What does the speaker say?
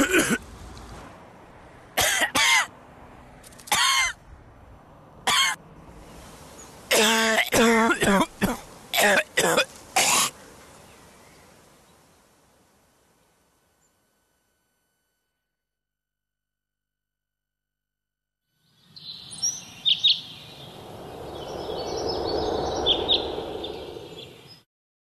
Ahem.